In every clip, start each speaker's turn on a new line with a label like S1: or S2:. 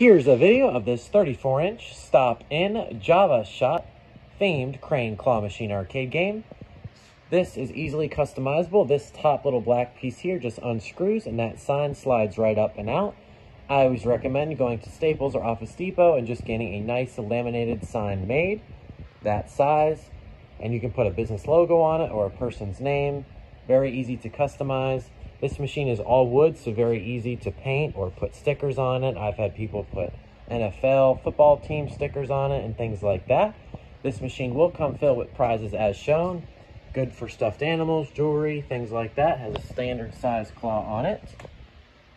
S1: Here's a video of this 34 inch stop in Java shot themed crane claw machine arcade game. This is easily customizable. This top little black piece here just unscrews and that sign slides right up and out. I always recommend going to Staples or Office Depot and just getting a nice laminated sign made that size and you can put a business logo on it or a person's name. Very easy to customize. This machine is all wood, so very easy to paint or put stickers on it. I've had people put NFL football team stickers on it and things like that. This machine will come filled with prizes as shown. Good for stuffed animals, jewelry, things like that. Has a standard size claw on it.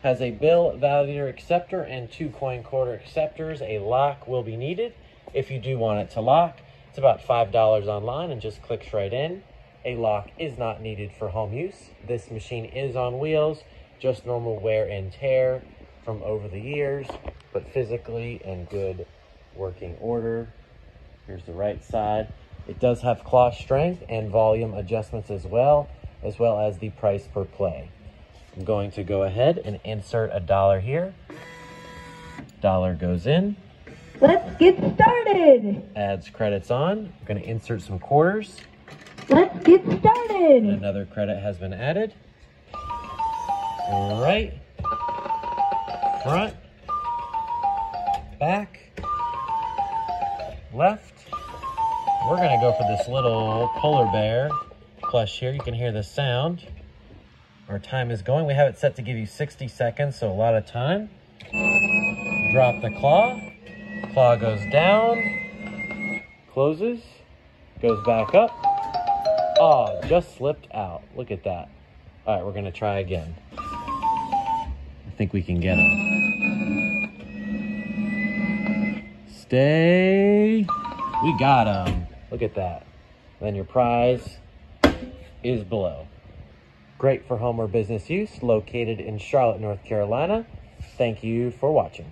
S1: Has a bill validator acceptor and two coin quarter acceptors. A lock will be needed if you do want it to lock. It's about $5 online and just clicks right in. A lock is not needed for home use. This machine is on wheels, just normal wear and tear from over the years, but physically in good working order. Here's the right side. It does have claw strength and volume adjustments as well, as well as the price per play. I'm going to go ahead and insert a dollar here. Dollar goes in.
S2: Let's get started.
S1: Adds credits on. I'm going to insert some quarters.
S2: Let's get started.
S1: Another credit has been added. Right, front, back, left. We're gonna go for this little polar bear plush here. You can hear the sound. Our time is going. We have it set to give you 60 seconds, so a lot of time. Drop the claw. Claw goes down, closes, goes back up. Oh, just slipped out. Look at that. All right, we're to try again. I think we can get him. Stay. We got him. Look at that. Then your prize is below. Great for home or business use, located in Charlotte, North Carolina. Thank you for watching.